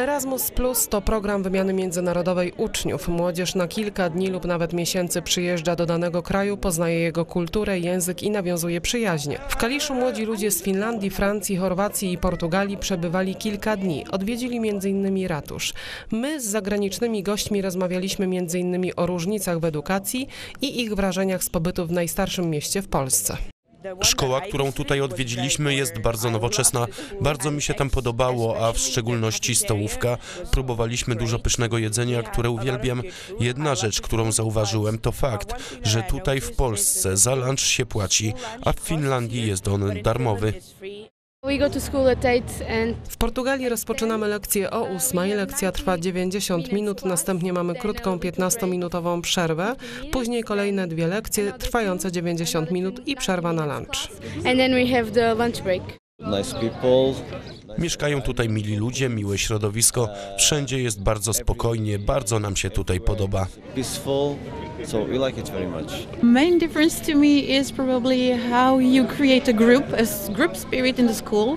Erasmus Plus to program wymiany międzynarodowej uczniów. Młodzież na kilka dni lub nawet miesięcy przyjeżdża do danego kraju, poznaje jego kulturę, język i nawiązuje przyjaźnie. W Kaliszu młodzi ludzie z Finlandii, Francji, Chorwacji i Portugalii przebywali kilka dni. Odwiedzili m.in. ratusz. My z zagranicznymi gośćmi rozmawialiśmy m.in. o różnicach w edukacji i ich wrażeniach z pobytu w najstarszym mieście w Polsce. Szkoła, którą tutaj odwiedziliśmy, jest bardzo nowoczesna. Bardzo mi się tam podobało, a w szczególności stołówka. Próbowaliśmy dużo pysznego jedzenia, które uwielbiam. Jedna rzecz, którą zauważyłem, to fakt, że tutaj w Polsce za lunch się płaci, a w Finlandii jest on darmowy. W Portugalii rozpoczynamy lekcję o 8. Lekcja trwa 90 minut, następnie mamy krótką 15-minutową przerwę, później kolejne dwie lekcje trwające 90 minut i przerwa na lunch. and then we have the lunch break. nice people. Mieszkają tutaj mili ludzie, miłe środowisko. Wszędzie jest bardzo spokojnie, bardzo nam się tutaj podoba. So we like it very much. Main difference to me is probably how you create a group, a group spirit in the school.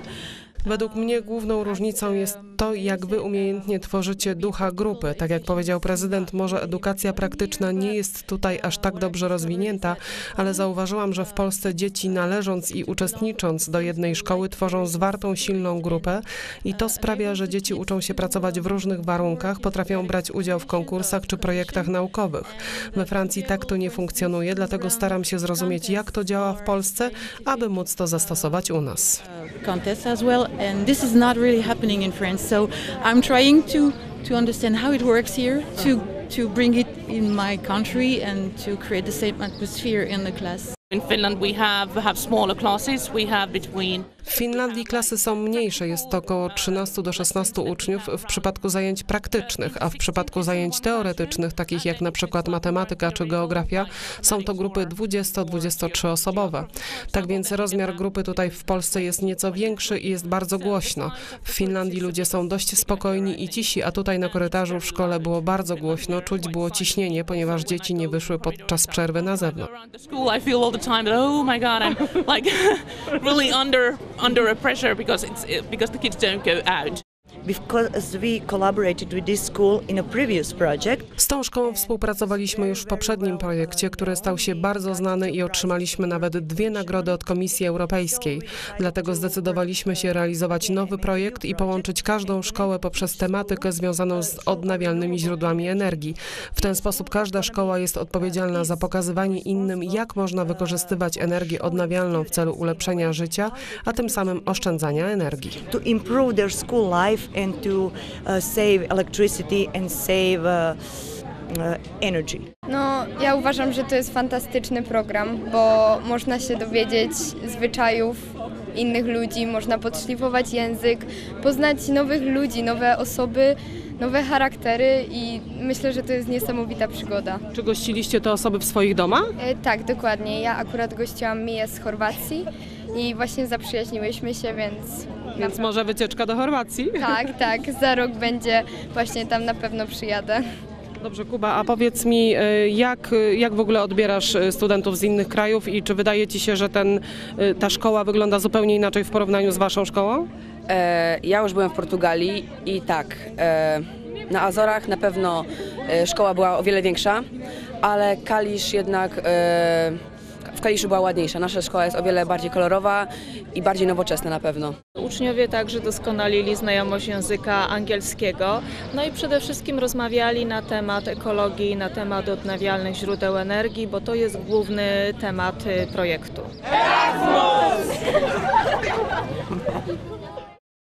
Według mnie główną różnicą jest to, jak wy umiejętnie tworzycie ducha grupy. Tak jak powiedział prezydent, może edukacja praktyczna nie jest tutaj aż tak dobrze rozwinięta, ale zauważyłam, że w Polsce dzieci należąc i uczestnicząc do jednej szkoły tworzą zwartą, silną grupę i to sprawia, że dzieci uczą się pracować w różnych warunkach, potrafią brać udział w konkursach czy projektach naukowych. We Francji tak to nie funkcjonuje, dlatego staram się zrozumieć, jak to działa w Polsce, aby móc to zastosować u nas. Contests as well, and this is not really happening in France. So I'm trying to to understand how it works here, to to bring it in my country, and to create the same atmosphere in the class. In Finland, we have have smaller classes. We have between W Finlandii klasy są mniejsze, jest to około 13 do 16 uczniów w przypadku zajęć praktycznych, a w przypadku zajęć teoretycznych, takich jak na przykład matematyka czy geografia, są to grupy 20-23 osobowe. Tak więc rozmiar grupy tutaj w Polsce jest nieco większy i jest bardzo głośno. W Finlandii ludzie są dość spokojni i cisi, a tutaj na korytarzu w szkole było bardzo głośno, czuć było ciśnienie, ponieważ dzieci nie wyszły podczas przerwy na zewnątrz. under a pressure because it's because the kids don't go out. Because we collaborated with this school in a previous project. Z tą szkołą współpracowaliśmy już w poprzednim projekcie, który stał się bardzo znany i otrzymaliśmy nawet dwie nagrody od Komisji Europejskiej. Dlatego zdecydowaliśmy się realizować nowy projekt i połączyć każdą szkołę poprzez tematykę związaną z odnawialnymi źródłami energii. W ten sposób każda szkoła jest odpowiedzialna za pokazywanie innym, jak można wykorzystywać energię odnawialną w celu ulepszenia życia, a tym samym oszczędzania energii. to improve their school life and to uh, save electricity and save uh, uh, energy. No, ja uważam, że to jest fantastyczny program, bo można się dowiedzieć zwyczajów innych ludzi, można podszlifować język, poznać nowych ludzi, nowe osoby, nowe charaktery i myślę, że to jest niesamowita przygoda. Czy gościliście te osoby w swoich domach? E, tak, dokładnie. Ja akurat gościłam Miję z Chorwacji i właśnie zaprzyjaźniłyśmy się, więc Więc może wycieczka do Chorwacji? tak, tak, za rok będzie właśnie tam na pewno przyjadę. Dobrze, Kuba, a powiedz mi, y, jak, jak w ogóle odbierasz y, studentów z innych krajów i czy wydaje ci się, że ten, y, ta szkoła wygląda zupełnie inaczej w porównaniu z waszą szkołą? E, ja już byłem w Portugalii i tak, e, na Azorach na pewno e, szkoła była o wiele większa, ale Kalisz jednak, e, Kaliszy była ładniejsza. Nasza szkoła jest o wiele bardziej kolorowa i bardziej nowoczesna na pewno. Uczniowie także doskonalili znajomość języka angielskiego, no i przede wszystkim rozmawiali na temat ekologii, na temat odnawialnych źródeł energii, bo to jest główny temat y, projektu. Erasmus!